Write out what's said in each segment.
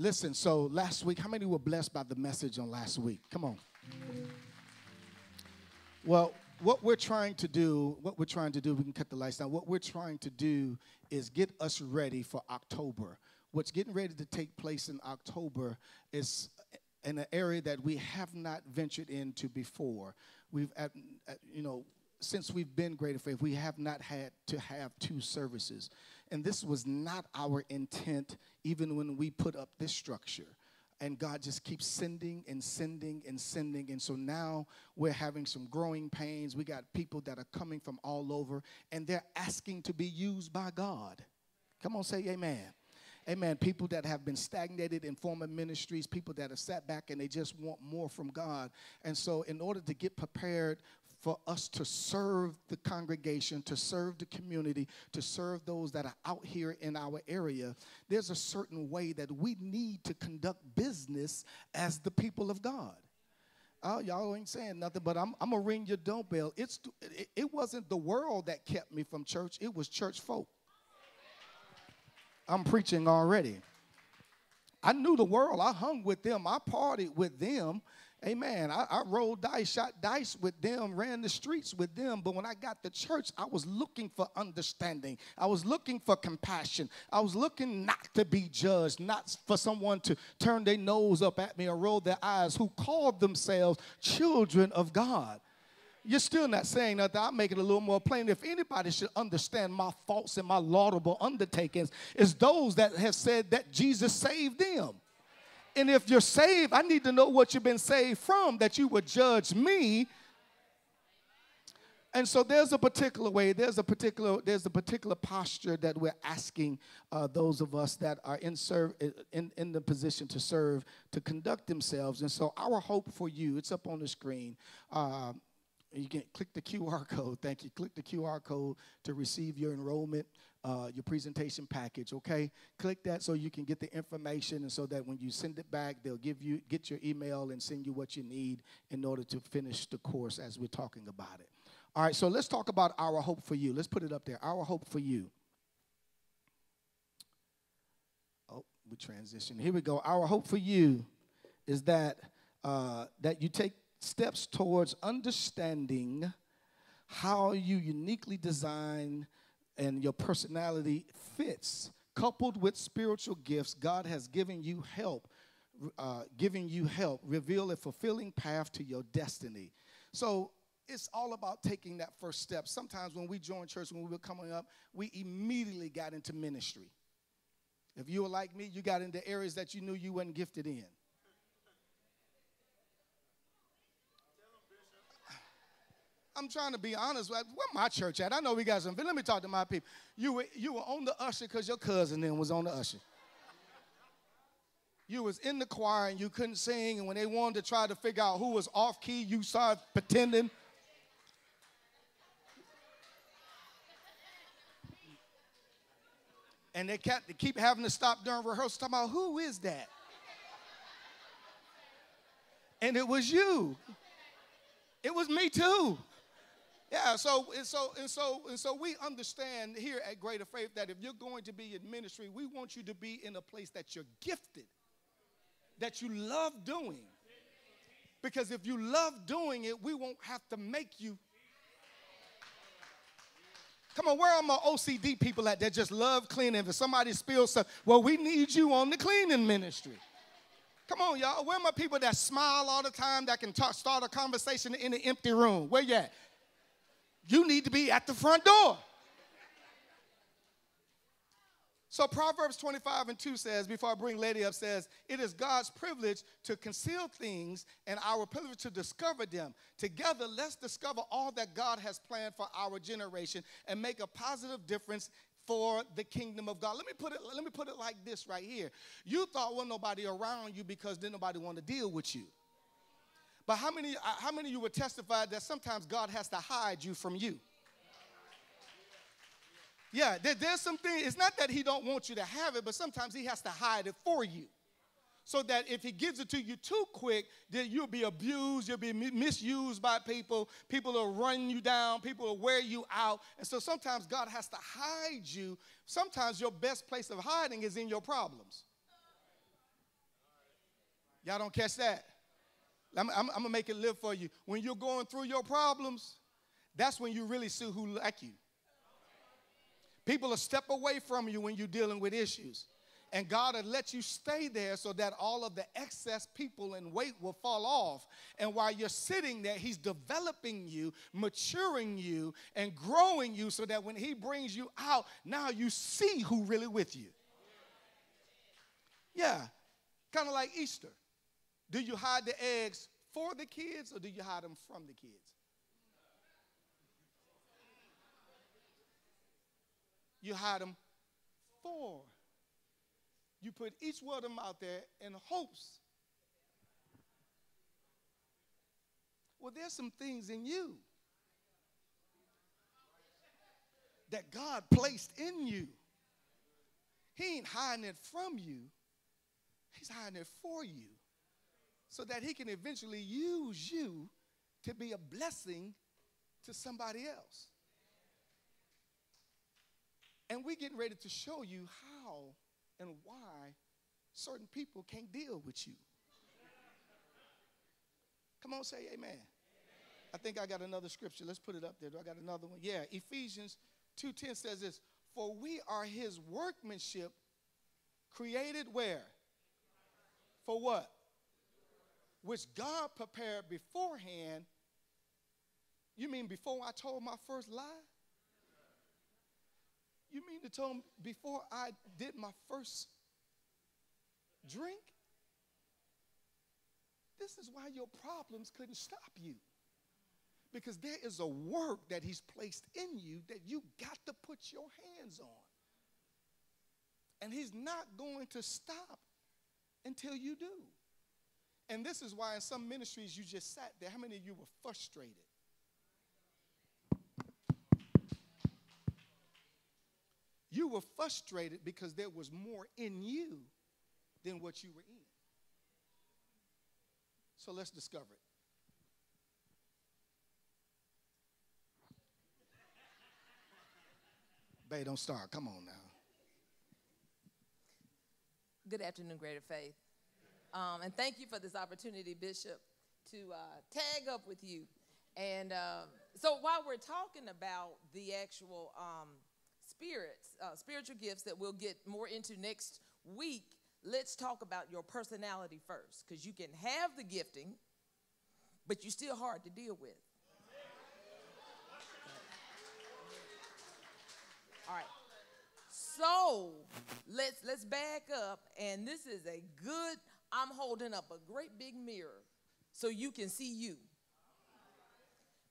Listen, so last week, how many were blessed by the message on last week? Come on. Well, what we're trying to do, what we're trying to do, we can cut the lights down. What we're trying to do is get us ready for October. What's getting ready to take place in October is in an area that we have not ventured into before. We've, at, at, you know, since we've been Greater Faith, we have not had to have two services. And this was not our intent, even when we put up this structure. And God just keeps sending and sending and sending. And so now we're having some growing pains. We got people that are coming from all over, and they're asking to be used by God. Come on, say amen. Amen. People that have been stagnated in former ministries, people that are sat back and they just want more from God. And so, in order to get prepared for us to serve the congregation, to serve the community, to serve those that are out here in our area, there's a certain way that we need to conduct business as the people of God. Oh, y'all ain't saying nothing, but I'm, I'm gonna ring your doorbell. It's it, it wasn't the world that kept me from church; it was church folk. I'm preaching already. I knew the world. I hung with them. I partied with them. Amen. I, I, rolled dice, shot dice with them, ran the streets with them. But when I got to church, I was looking for understanding. I was looking for compassion. I was looking not to be judged, not for someone to turn their nose up at me or roll their eyes who called themselves children of God. You're still not saying that. I'll make it a little more plain. If anybody should understand my faults and my laudable undertakings, it's those that have said that Jesus saved them. And if you're saved, I need to know what you've been saved from that you would judge me. And so there's a particular way, there's a particular, there's a particular posture that we're asking uh, those of us that are in, serve, in, in the position to serve to conduct themselves. And so our hope for you, it's up on the screen. Uh, you can click the QR code. Thank you. Click the QR code to receive your enrollment uh, your presentation package, okay? Click that so you can get the information and so that when you send it back, they'll give you, get your email and send you what you need in order to finish the course as we're talking about it. All right, so let's talk about our hope for you. Let's put it up there. Our hope for you. Oh, we transition. Here we go. Our hope for you is that uh, that you take steps towards understanding how you uniquely design and your personality fits, coupled with spiritual gifts, God has given you help, uh, giving you help, reveal a fulfilling path to your destiny. So it's all about taking that first step. Sometimes when we joined church, when we were coming up, we immediately got into ministry. If you were like me, you got into areas that you knew you weren't gifted in. I'm trying to be honest. Where my church at? I know we got some. Let me talk to my people. You were, you were on the usher because your cousin then was on the usher. You was in the choir and you couldn't sing, and when they wanted to try to figure out who was off key, you started pretending. And they kept they keep having to stop during rehearsal, talking about who is that? And it was you. It was me too. Yeah, so and so and so and so we understand here at Greater Faith that if you're going to be in ministry, we want you to be in a place that you're gifted, that you love doing. Because if you love doing it, we won't have to make you. Come on, where are my OCD people at that just love cleaning? If somebody spills stuff, well, we need you on the cleaning ministry. Come on, y'all. Where are my people that smile all the time, that can talk, start a conversation in an empty room? Where you at? You need to be at the front door. So Proverbs 25 and 2 says, before I bring Lady up, says, it is God's privilege to conceal things and our privilege to discover them. Together, let's discover all that God has planned for our generation and make a positive difference for the kingdom of God. Let me put it, let me put it like this right here. You thought well nobody around you because then nobody wanted to deal with you. But how many, uh, how many of you would testify that sometimes God has to hide you from you? Yeah, there, there's something, it's not that he don't want you to have it, but sometimes he has to hide it for you. So that if he gives it to you too quick, then you'll be abused, you'll be misused by people, people will run you down, people will wear you out. And so sometimes God has to hide you. Sometimes your best place of hiding is in your problems. Y'all don't catch that? I'm, I'm, I'm gonna make it live for you. When you're going through your problems, that's when you really see who like you. People will step away from you when you're dealing with issues. And God will let you stay there so that all of the excess people and weight will fall off. And while you're sitting there, He's developing you, maturing you, and growing you so that when He brings you out, now you see who really with you. Yeah, kind of like Easter. Do you hide the eggs for the kids or do you hide them from the kids? You hide them for you put each one of them out there in hopes. Well, there's some things in you that God placed in you. He ain't hiding it from you, He's hiding it for you so that He can eventually use you to be a blessing to somebody else. And we're getting ready to show you how and why certain people can't deal with you. Come on, say amen. amen. I think I got another scripture. Let's put it up there. Do I got another one? Yeah, Ephesians 2:10 says this, "For we are his workmanship created where? For what? Which God prepared beforehand. You mean before I told my first lie? You mean to tell me before I did my first drink? This is why your problems couldn't stop you. Because there is a work that He's placed in you that you got to put your hands on. And He's not going to stop until you do. And this is why in some ministries you just sat there. How many of you were frustrated? You were frustrated because there was more in you than what you were in. So let's discover it. Bay, don't start. Come on now. Good afternoon, Greater Faith. Um, and thank you for this opportunity, Bishop, to uh, tag up with you. And um, so while we're talking about the actual um, spirits, uh, spiritual gifts that we'll get more into next week, let's talk about your personality first, because you can have the gifting, but you're still hard to deal with. All right. So let's let's back up, and this is a good. I'm holding up a great big mirror so you can see you.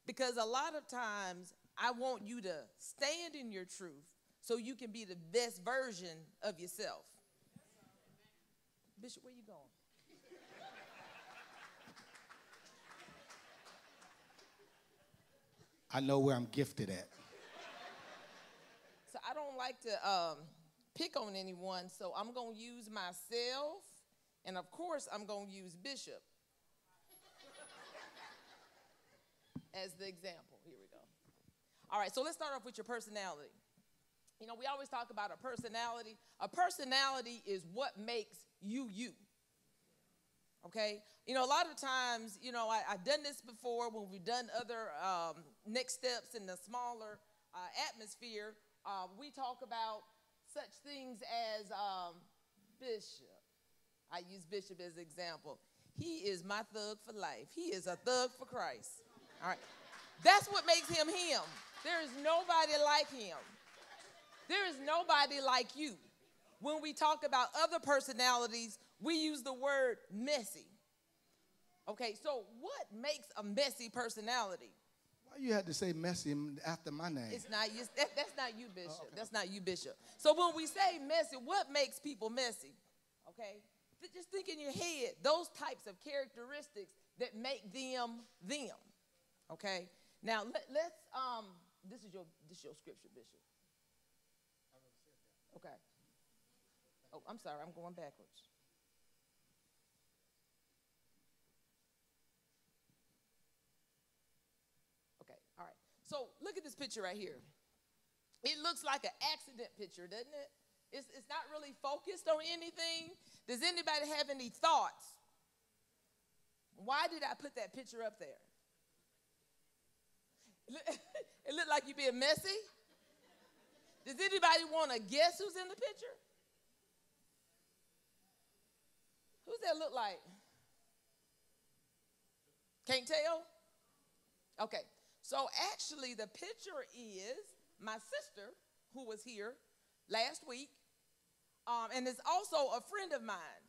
Because a lot of times I want you to stand in your truth so you can be the best version of yourself. Bishop, where you going? I know where I'm gifted at. So I don't like to um, pick on anyone, so I'm going to use myself, and of course, I'm going to use Bishop as the example. Here we go. All right, so let's start off with your personality. You know, we always talk about a personality. A personality is what makes you you. Okay? You know, a lot of times, you know, I, have done this before when we've done other um, next steps in the smaller uh, atmosphere. Uh, we talk about such things as um, Bishop. I use Bishop as an example. He is my thug for life. He is a thug for Christ. All right. That's what makes him him. There is nobody like him. There is nobody like you. When we talk about other personalities, we use the word messy. Okay, so what makes a messy personality? Why you had to say messy after my name? It's not you. That, that's not you, Bishop. Oh, okay. That's not you, Bishop. So when we say messy, what makes people messy? Okay, just think in your head those types of characteristics that make them them. Okay. Now let, us um. This is your this is your scripture, Bishop. Okay. Oh, I'm sorry, I'm going backwards. Okay, all right. So look at this picture right here. It looks like an accident picture, doesn't it? It's, it's not really focused on anything. Does anybody have any thoughts Why did I put that picture up there? It looked like you being messy. Does anybody want to guess who's in the picture? Who's that look like? Can't tell? Okay. So actually, the picture is my sister who was here last week, um, and is also a friend of mine.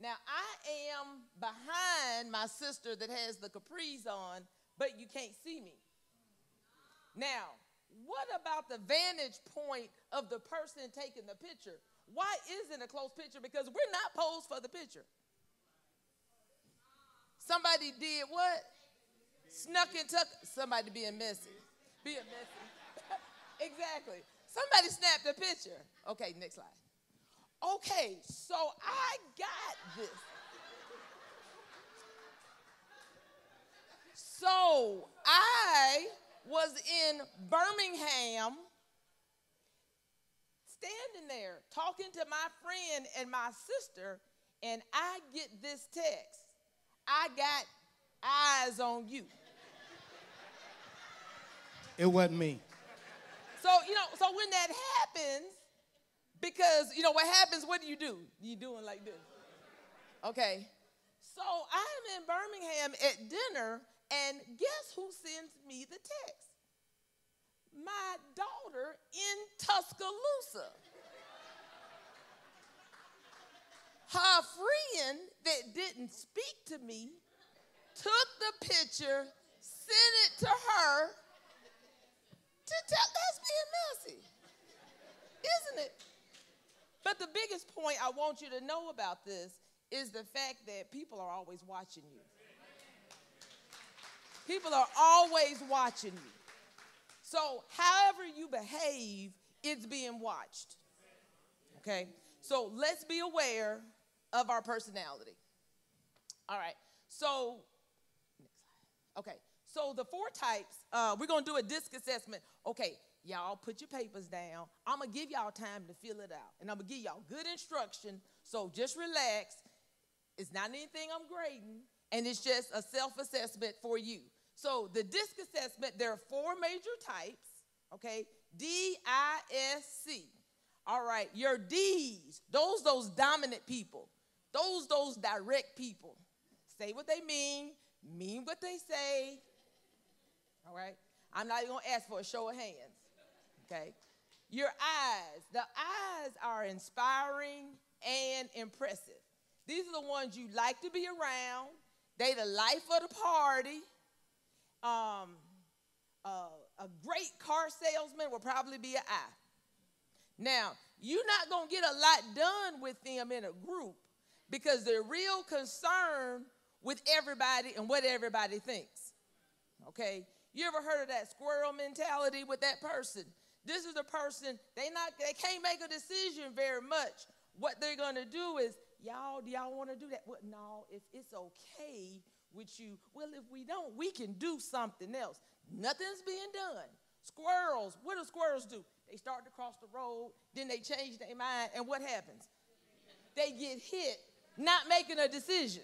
Now, I am behind my sister that has the capris on, but you can't see me. Now, what about the vantage point of the person taking the picture? Why isn't a close picture? Because we're not posed for the picture. Somebody did what? Snuck and tuck. Somebody being messy. Being messy. exactly. Somebody snapped a picture. Okay, next slide. Okay, so I got this. So I was in Birmingham standing there talking to my friend and my sister, and I get this text I got eyes on you. It wasn't me. So, you know, so when that happens, because, you know, what happens, what do you do? You doing like this. Okay. So I'm in Birmingham at dinner, and guess who sends me the text? My daughter in Tuscaloosa. Her friend that didn't speak to me took the picture, sent it to her to tell that's being messy. Isn't it? But the biggest point I want you to know about this is the fact that people are always watching you. People are always watching you. So, however you behave, it's being watched. Okay? So, let's be aware of our personality. All right. So, okay. So, the four types, uh, we're going to do a disc assessment. Okay, y'all put your papers down. I'm going to give y'all time to fill it out. And I'm going to give y'all good instruction. So, just relax. It's not anything I'm grading, and it's just a self assessment for you. So, the disc assessment, there are four major types, okay? D I S C. All right, your D's, those those dominant people. Those, those direct people say what they mean, mean what they say. All right? I'm not even going to ask for a show of hands. Okay? Your eyes. The eyes are inspiring and impressive. These are the ones you like to be around. They the life of the party. Um, uh, a great car salesman will probably be an eye. Now, you're not going to get a lot done with them in a group because they're real concerned with everybody and what everybody thinks. Okay? You ever heard of that squirrel mentality with that person? This is a person, they not they can't make a decision very much. What they're gonna do is, y'all, do y'all want to do that? Well, no, if it's okay with you, well, if we don't, we can do something else. Nothing's being done. Squirrels, what do squirrels do? They start to cross the road, then they change their mind, and what happens? They get hit not making a decision.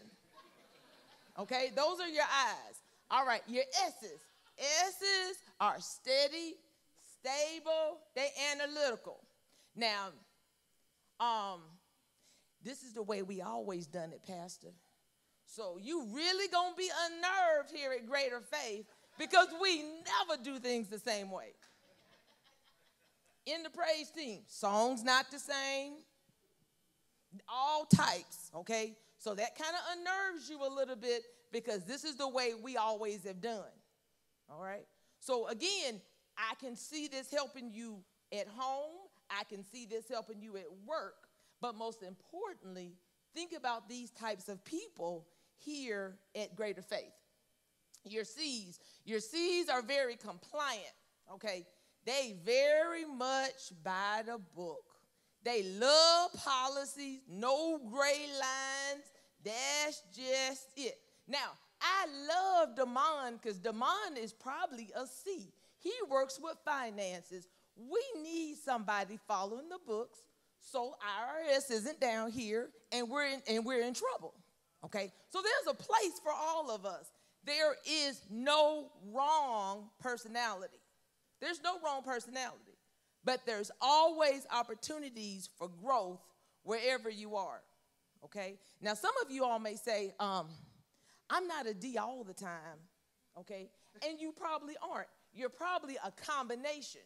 Okay, those are your eyes. All right, your S's. S's are steady, stable, they analytical. Now, um, this is the way we always done it, Pastor. So you really gonna be unnerved here at Greater Faith because we never do things the same way. In the praise team, songs not the same, all types, okay? So that kind of unnerves you a little bit because this is the way we always have done, all right? So again, I can see this helping you at home, I can see this helping you at work, but most importantly, think about these types of people here at Greater Faith. Your C's, your C's are very compliant, okay? They very much by the book. They love policies, no gray lines. That's just it. Now, I love Damon because Damon is probably a C. He works with finances. We need somebody following the books so IRS isn't down here and we're in, and we're in trouble. Okay? So there's a place for all of us. There is no wrong personality. There's no wrong personality. But there's always opportunities for growth wherever you are. Okay? Now, some of you all may say, um, I'm not a D all the time. Okay? And you probably aren't. You're probably a combination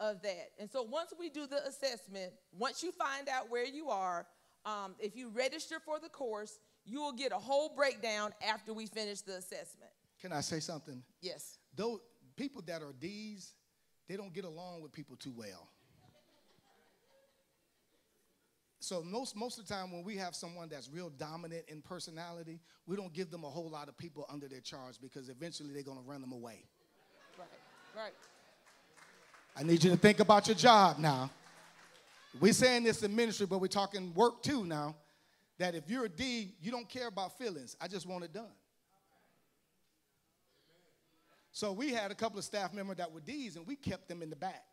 of that. And so once we do the assessment, once you find out where you are, um, if you register for the course, you will get a whole breakdown after we finish the assessment. Can I say something? Yes. Though people that are D's, they don't get along with people too well. So most most of the time when we have someone that's real dominant in personality, we don't give them a whole lot of people under their charge because eventually they're going to run them away. Right. I need you to think about your job now. We're saying this in ministry, but we're talking work too now. That if you're a D, you don't care about feelings. I just want it done. So we had a couple of staff members that were D's, and we kept them in the back.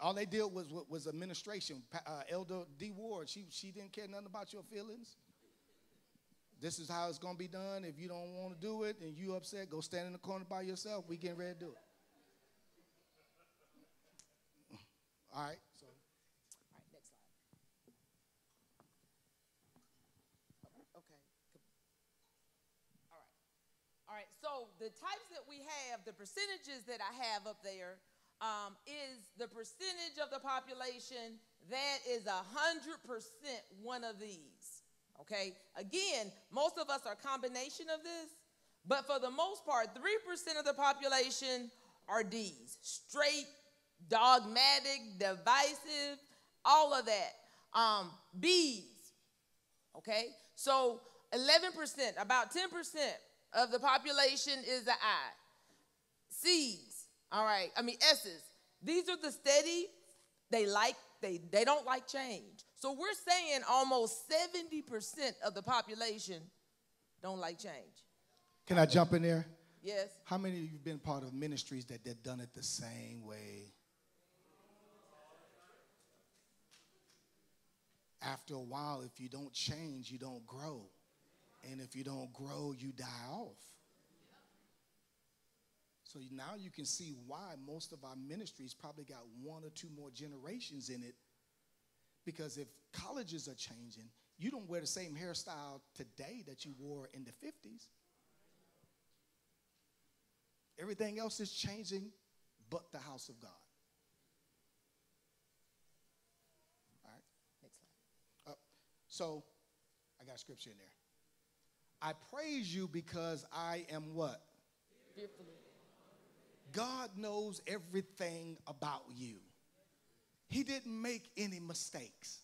All they did was was administration. Uh, Elder D Ward, she she didn't care nothing about your feelings. This is how it's gonna be done. If you don't want to do it and you upset, go stand in the corner by yourself. We getting ready to do it. All right. So. All right, next slide. Okay. All right. All right. So the types that we have, the percentages that I have up there, um, is the percentage of the population that is a hundred percent one of these. Okay. Again, most of us are a combination of this, but for the most part, three percent of the population are D's, straight dogmatic, divisive, all of that. Um, B's, okay? So 11%, about 10% of the population is the I. C's, all right, I mean S's. These are the steady, they like, they, they don't like change. So we're saying almost 70% of the population don't like change. Can I jump in there? Yes. How many of you have been part of ministries that they've done it the same way after a while, if you don't change, you don't grow. And if you don't grow, you die off. So now you can see why most of our ministries probably got one or two more generations in it. Because if colleges are changing, you don't wear the same hairstyle today that you wore in the 50s. Everything else is changing but the house of God. All right? Next slide. Uh, so I got scripture in there. I praise you because I am what? God knows everything about you. He didn't make any mistakes.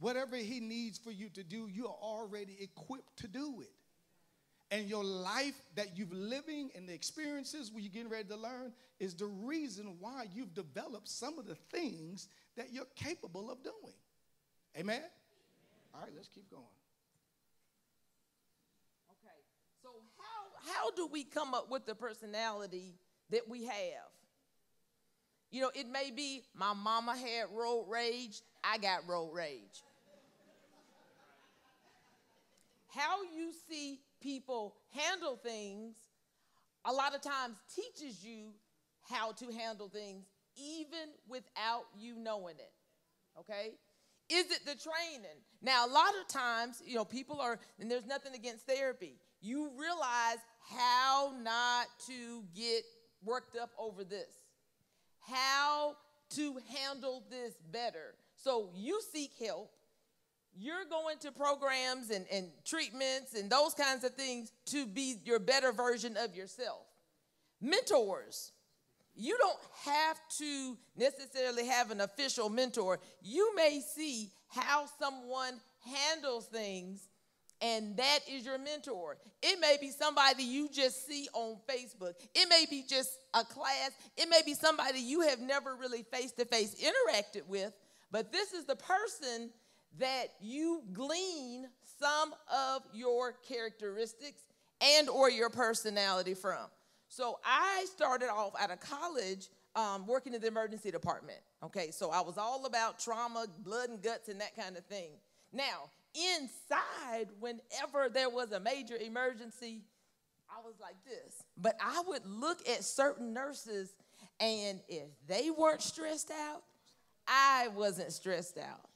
Whatever he needs for you to do, you're already equipped to do it. And your life that you've living and the experiences where you're getting ready to learn is the reason why you've developed some of the things that you're capable of doing. Amen? All right, let's keep going. Okay, so how, how do we come up with the personality that we have? You know, it may be my mama had road rage, I got road rage. How you see people handle things a lot of times teaches you how to handle things even without you knowing it. Okay? Is it the training? Now, a lot of times, you know, people are, and there's nothing against therapy. You realize how not to get worked up over this, how to handle this better. So you seek help. You're going to programs and, and treatments and those kinds of things to be your better version of yourself. Mentors. You don't have to necessarily have an official mentor. You may see how someone handles things, and that is your mentor. It may be somebody you just see on Facebook, it may be just a class, it may be somebody you have never really face to face interacted with, but this is the person that you glean some of your characteristics and or your personality from. So I started off out of college um, working in the emergency department. Okay, so I was all about trauma, blood and guts, and that kind of thing. Now, inside, whenever there was a major emergency, I was like this. But I would look at certain nurses, and if they weren't stressed out, I wasn't stressed out.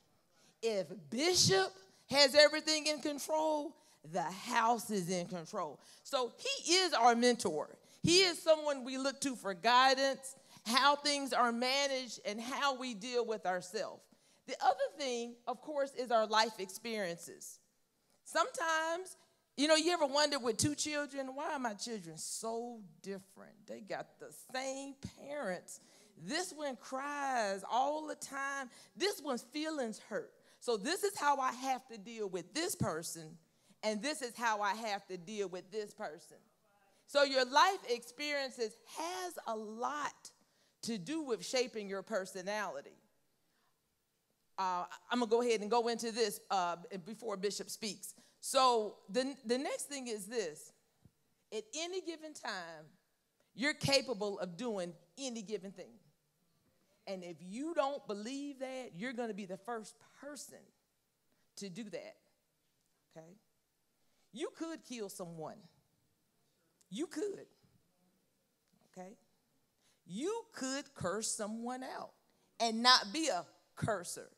If Bishop has everything in control, the house is in control. So he is our mentor. He is someone we look to for guidance, how things are managed, and how we deal with ourselves. The other thing, of course, is our life experiences. Sometimes, you know, you ever wonder with two children, why are my children so different? They got the same parents. This one cries all the time. This one's feelings hurt. So, this is how I have to deal with this person, and this is how I have to deal with this person. So, your life experiences has a lot to do with shaping your personality. Uh, I'm gonna go ahead and go into this uh, before Bishop speaks. So the, the next thing is this at any given time, you're capable of doing any given thing. And if you don't believe that, you're gonna be the first person to do that. Okay? You could kill someone. You could. Okay? You could curse someone out and not be a cursor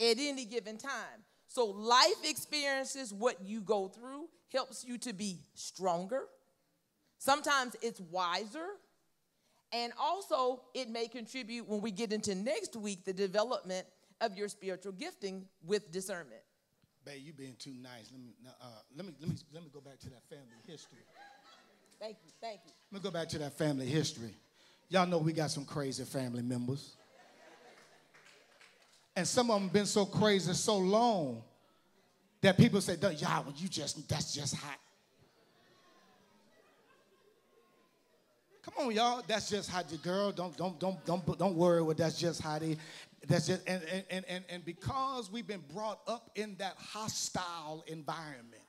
at any given time. So, life experiences, what you go through, helps you to be stronger. Sometimes it's wiser. And also, it may contribute when we get into next week the development of your spiritual gifting with discernment. Babe, you being too nice. Let me, uh, let me, let me, let me go back to that family history. Thank you, thank you. Let me go back to that family history. Y'all know we got some crazy family members. And some of them been so crazy so long that people say, y'all, you just, that's just hot. Come on, y'all. That's just how the girl. Don't don't don't don't don't worry with that's just how they. That's just and and and and because we've been brought up in that hostile environment,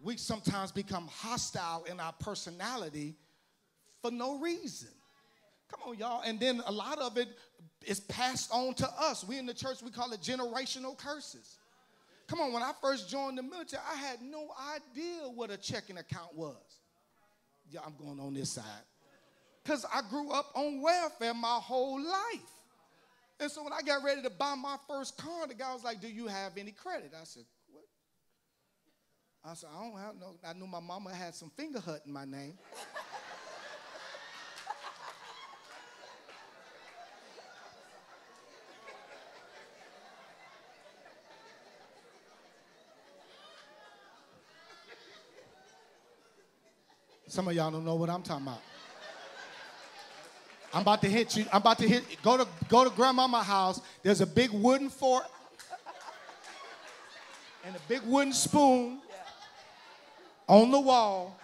we sometimes become hostile in our personality for no reason. Come on, y'all. And then a lot of it is passed on to us. We in the church, we call it generational curses. Come on, when I first joined the military, I had no idea what a checking account was. Yeah, I'm going on this side. Because I grew up on welfare my whole life. And so when I got ready to buy my first car, the guy was like, Do you have any credit? I said, What? I said, I don't have no. I knew my mama had some Fingerhut in my name. Some of y'all don't know what I'm talking about. I'm about to hit you. I'm about to hit. Go to go to grandmama's house. There's a big wooden fork and a big wooden spoon on the wall.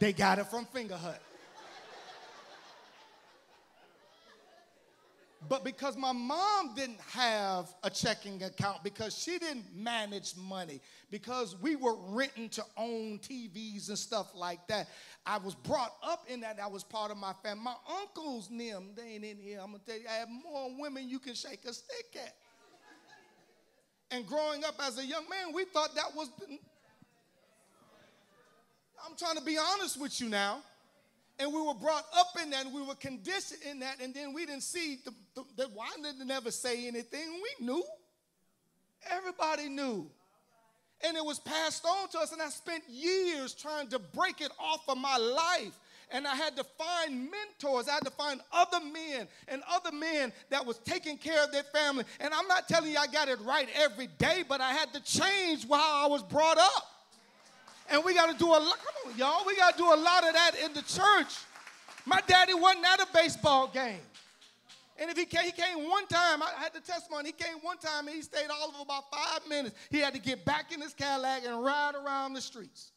They got it from Fingerhut. But because my mom didn't have a checking account, because she didn't manage money, because we were renting to own TVs and stuff like that, I was brought up in that. That was part of my family. My uncles, them, they ain't in here. I'm gonna tell you, I have more women you can shake a stick at. And growing up as a young man, we thought that was. I'm trying to be honest with you now and we were brought up in that and we were conditioned in that and then we didn't see the, the, the why didn't never say anything? We knew. Everybody knew. And it was passed on to us and i spent years trying to break it off of my life. And i had to find mentors. I had to find other men and other men that was taking care of their family. And i'm not telling you i got it right every day but i had to change how i was brought up and we got to do a lot, come on, y'all, we got to do a lot of that in the church. My daddy wasn't at a baseball game. And if he came, he came one time, I had the testimony, he came one time and he stayed all of about five minutes. He had to get back in his Cadillac and ride around the streets.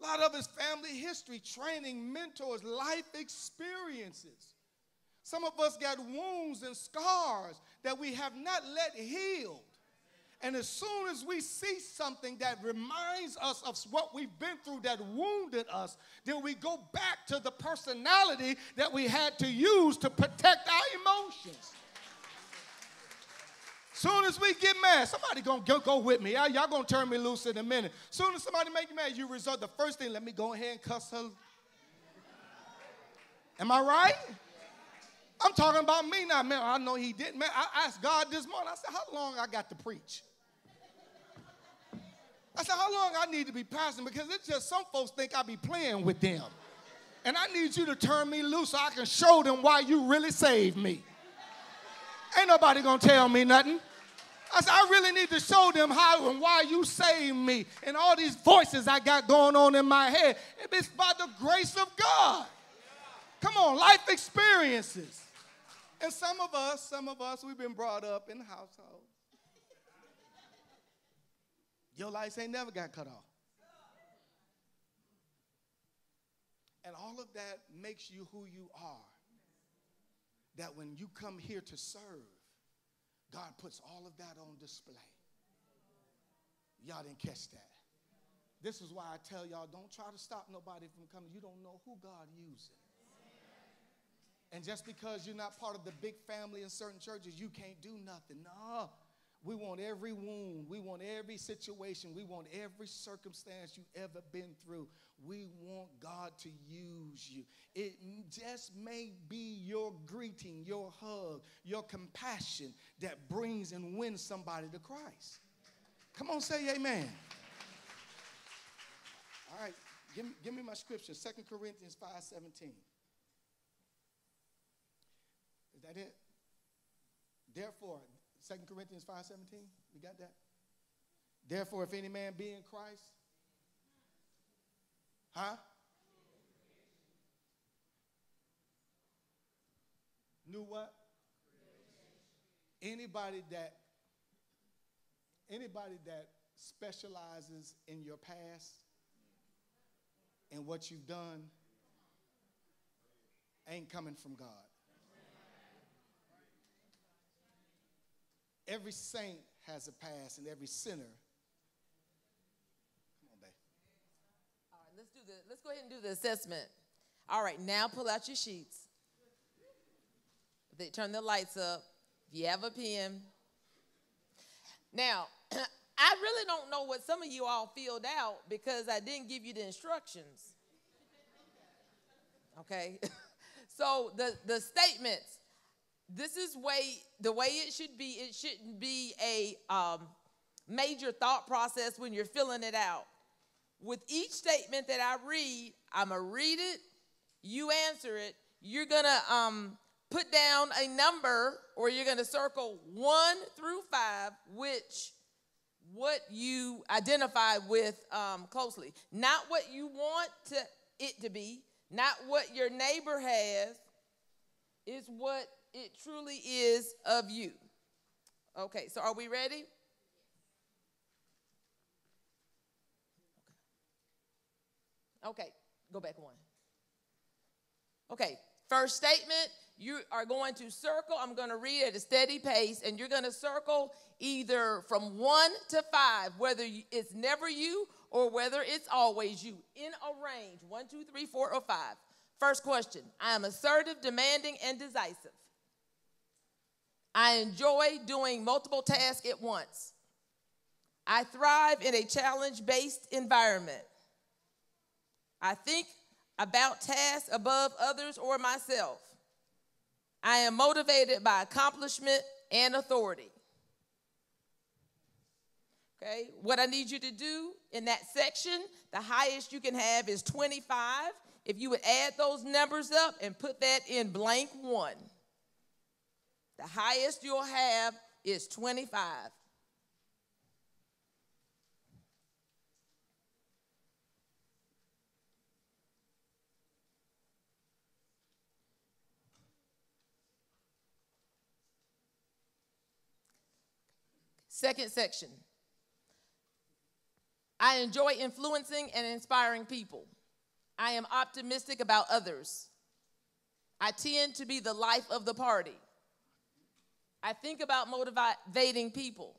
A lot of his family history, training, mentors, life experiences. Some of us got wounds and scars that we have not let heal. And as soon as we see something that reminds us of what we've been through that wounded us, then we go back to the personality that we had to use to protect our emotions. Soon as we get mad, somebody gonna go, go with me. Y'all, y'all gonna turn me loose in a minute. Soon as somebody make you mad, you result. The first thing, let me go ahead and cuss her. Am I right? I'm talking about me now, man. I know he didn't. Man, I asked God this morning. I said, "How long I got to preach?" I said, "How long I need to be passing?" Because it's just some folks think I be playing with them, and I need you to turn me loose so I can show them why you really saved me. Ain't nobody gonna tell me nothing. I said, I really need to show them how and why you saved me. And all these voices I got going on in my head. It's by the grace of God. Come on, life experiences. And some of us, some of us, we've been brought up in the household. Your lights ain't never got cut off. And all of that makes you who you are that when you come here to serve, God puts all of that on display. Y'all didn't catch that. This is why I tell y'all don't try to stop nobody from coming. You don't know who God uses. And just because you're not part of the big family in certain churches, you can't do nothing. No. We want every wound. We want every situation. We want every circumstance you've ever been through. We want God to use you. It just may be your greeting, your hug, your compassion that brings and wins somebody to Christ. Come on, say amen. All right, give me, give me my scripture, Second Corinthians 5 17. Is that it? Therefore, 2 Corinthians 5.17, we got that? Therefore, if any man be in Christ, huh? New what? Anybody that anybody that specializes in your past and what you've done ain't coming from God. Every saint has a past, and every sinner. Come on, babe. All right, let's do the. Let's go ahead and do the assessment. All right, now pull out your sheets. They turn the lights up. If you have a pen. Now, I really don't know what some of you all filled out because I didn't give you the instructions. Okay, so the the statements this is way the way it should be. It shouldn't be a um, major thought process when you're filling it out. With each statement that I read, I'm gonna read it. You answer it. You're gonna um, put down a number, or you're gonna circle one through five, which what you identify with um, closely, not what you want to, it to be, not what your neighbor has, is what it truly is of you. Okay, so are we ready? Okay, go back one. Okay, first statement, you are going to circle. I'm going to read at a steady pace, and you're going to circle either from one to five, whether it's never you or whether it's always you, in a range one, two, three, four, or five. First question I am assertive, demanding, and decisive. I enjoy doing multiple tasks at once. I thrive in a challenge based environment. I think about tasks above others or myself. I am motivated by accomplishment and authority. Okay, what I need you to do in that section, the highest you can have is 25. If you would add those numbers up and put that in blank one. The highest you'll have is 25. Second section. I enjoy influencing and inspiring people. I am optimistic about others. I tend to be the life of the party. I think about motivating people.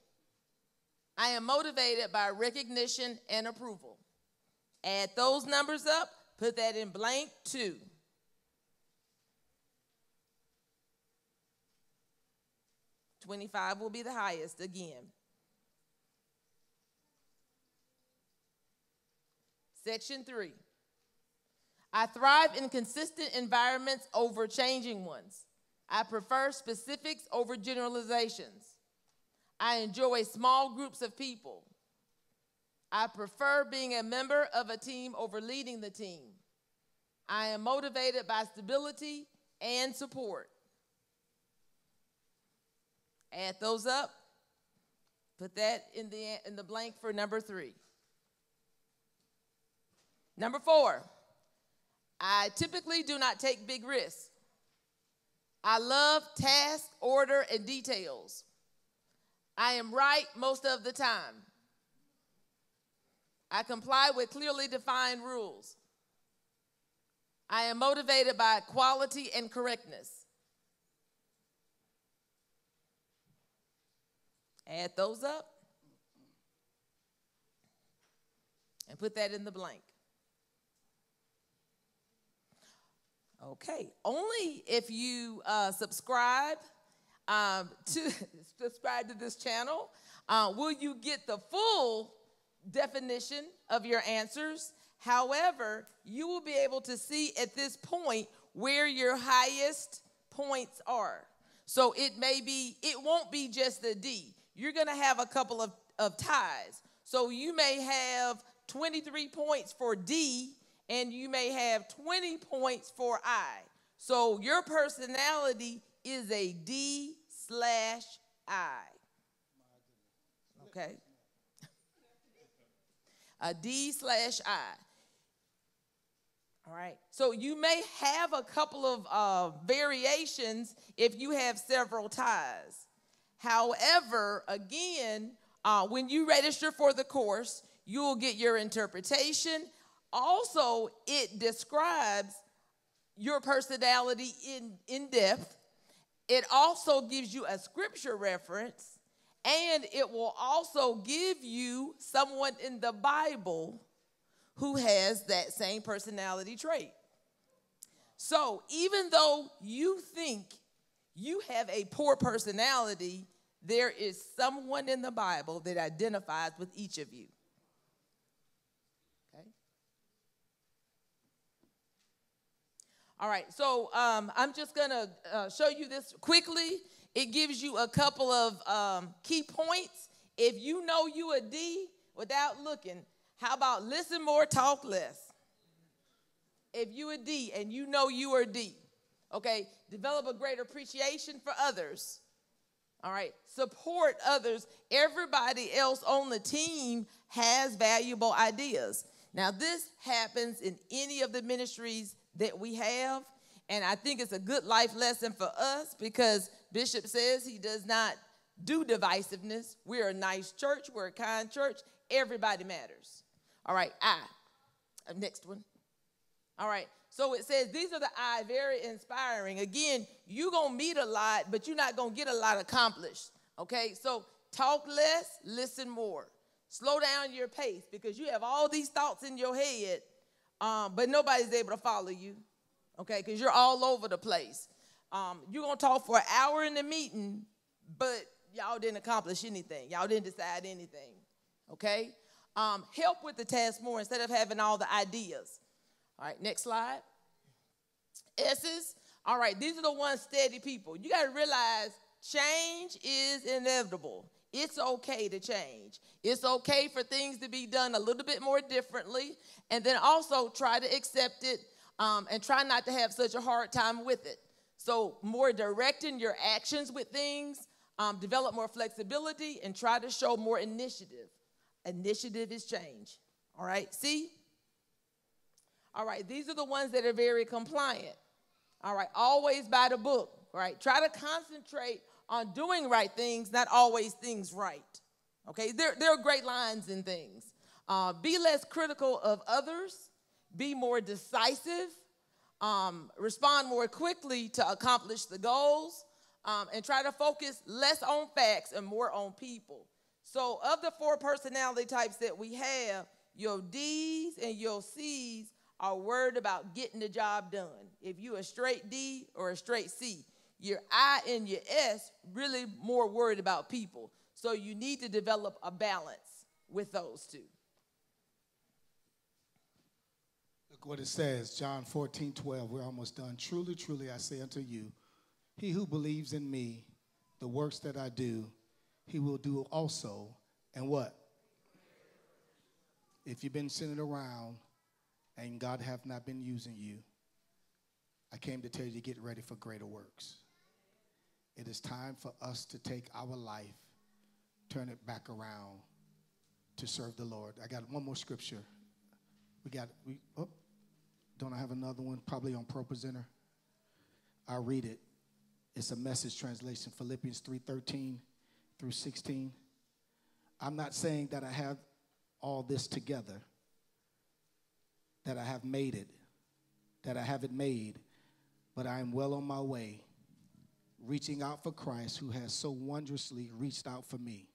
I am motivated by recognition and approval. Add those numbers up, put that in blank two. 25 will be the highest again. Section 3. I thrive in consistent environments over changing ones. I prefer specifics over generalizations. I enjoy small groups of people. I prefer being a member of a team over leading the team. I am motivated by stability and support. Add those up. Put that in the, in the blank for number three. Number four, I typically do not take big risks. I love task, order, and details. I am right most of the time. I comply with clearly defined rules. I am motivated by quality and correctness. Add those up and put that in the blank. Okay, only if you uh, subscribe um, to subscribe to this channel uh, will you get the full definition of your answers. However, you will be able to see at this point where your highest points are. So it may be, it won't be just a D. You're going to have a couple of, of ties. So you may have 23 points for D and you may have 20 points for I. So your personality is a D slash I. Okay? a D slash I. All right. So you may have a couple of uh, variations if you have several ties. However, again, uh, when you register for the course, you will get your interpretation. Also, it describes your personality in, in depth. It also gives you a scripture reference, and it will also give you someone in the Bible who has that same personality trait. So even though you think you have a poor personality, there is someone in the Bible that identifies with each of you. Okay? All right, so um, I'm just gonna uh, show you this quickly. It gives you a couple of um, key points. If you know you a D without looking, how about listen more, talk less? If you a D and you know you are D, okay, develop a greater appreciation for others. All right, support others. Everybody else on the team has valuable ideas. Now, this happens in any of the ministries that we have, and I think it's a good life lesson for us because Bishop says he does not do divisiveness. We're a nice church, we're a kind church, everybody matters. All right, I. Next one. All right. So it says these are the I, very inspiring. Again, you're going to meet a lot, but you're not going to get a lot accomplished. Okay? So talk less, listen more. Slow down your pace because you have all these thoughts in your head, um, but nobody's able to follow you. Okay? Because you're all over the place. Um, you're to talk for an hour in the meeting, but y'all didn't accomplish anything. Y'all didn't decide anything. Okay? um, help with the task more instead of having all the ideas. All right, next slide. S's. All right, these are the ones steady people. You got to realize change is inevitable. It's okay to change. It's okay for things to be done a little bit more differently, and then also try to accept it um, and try not to have such a hard time with it. So, more directing your actions with things, um, develop more flexibility, and try to show more initiative. Initiative is change. All right, see? All right, these are the ones that are very compliant. All right, always by the book. All right, try to concentrate on doing right things, not always things right. Okay, there, there are great lines in things. Uh, be less critical of others, be more decisive, um, respond more quickly to accomplish the goals, um, and try to focus less on facts and more on people. So, of the four personality types that we have, your D's and your C's are worried about getting the job done. If you're a straight D or a straight C, Your I and your S really more worried about people. So you need to develop a balance with those two. Look what it says, John 14, 12. We're almost done. Truly, truly, I say unto you, he who believes in me, the works that I do, he will do also. And what? If you've been sitting around and God have not been using you, I came to tell you to get ready for greater works. It is time for us to take our life, turn it back around to serve the Lord. I got one more scripture. We got we oh, don't I have another one? Probably on ProPresenter. I'll read it. It's a message translation, Philippians 3:13 through 16. I'm not saying that I have all this together, that I have made it, that I have it made, but I am well on my way, reaching out for Christ who has so wondrously reached out for me.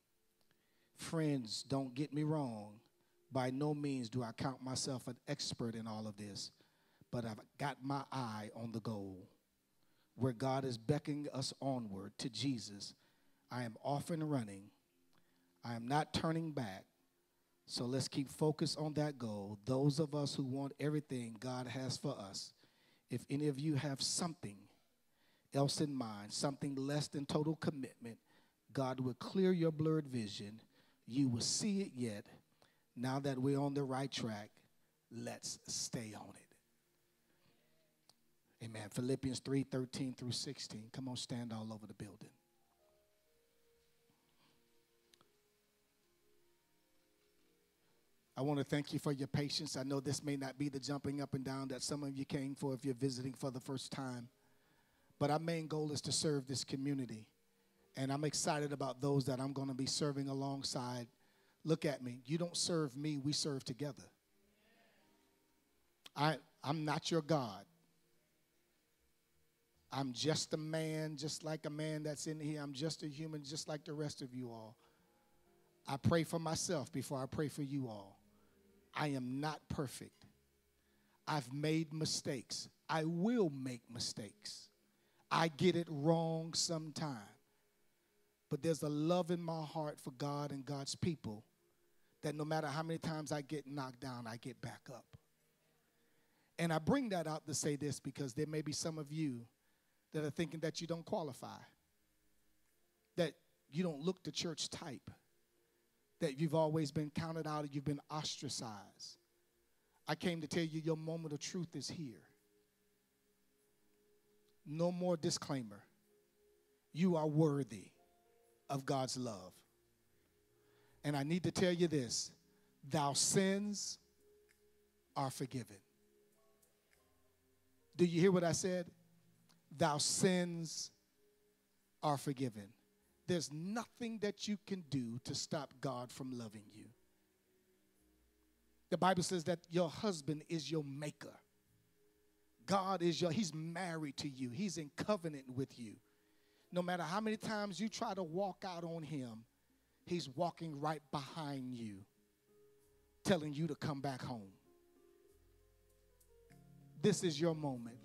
Friends, don't get me wrong. By no means do I count myself an expert in all of this, but I've got my eye on the goal. Where God is beckoning us onward to Jesus, I am off and running. I am not turning back. So let's keep focused on that goal. Those of us who want everything God has for us, if any of you have something else in mind, something less than total commitment, God will clear your blurred vision. You will see it yet. Now that we're on the right track, let's stay on it. Amen. Philippians 3 13 through 16. Come on, stand all over the building. I want to thank you for your patience. I know this may not be the jumping up and down that some of you came for if you're visiting for the first time. But our main goal is to serve this community. And I'm excited about those that I'm going to be serving alongside. Look at me. You don't serve me, we serve together. I, I'm not your God. I'm just a man, just like a man that's in here. I'm just a human, just like the rest of you all. I pray for myself before I pray for you all. I am not perfect. I've made mistakes. I will make mistakes. I get it wrong sometime. But there's a love in my heart for God and God's people that no matter how many times I get knocked down, I get back up. And I bring that out to say this because there may be some of you that are thinking that you don't qualify, that you don't look the church type, that you've always been counted out, you've been ostracized. I came to tell you your moment of truth is here. No more disclaimer. You are worthy of God's love. And I need to tell you this thou sins are forgiven. Do you hear what I said? thou sins are forgiven. There's nothing that you can do to stop God from loving you. The Bible says that your husband is your maker. God is your, he's married to you, he's in covenant with you. No matter how many times you try to walk out on him, he's walking right behind you, telling you to come back home. This is your moment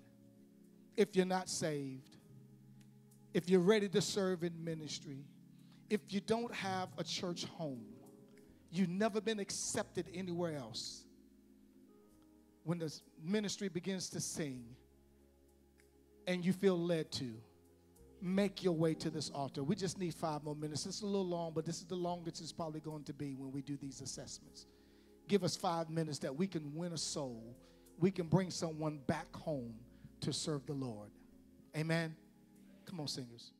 if you're not saved, if you're ready to serve in ministry, if you don't have a church home, you've never been accepted anywhere else. When the ministry begins to sing and you feel led to, make your way to this altar. We just need five more minutes. It's a little long, but this is the longest it's probably going to be when we do these assessments. Give us five minutes that we can win a soul, we can bring someone back home to serve the Lord. Amen. Come on, singers.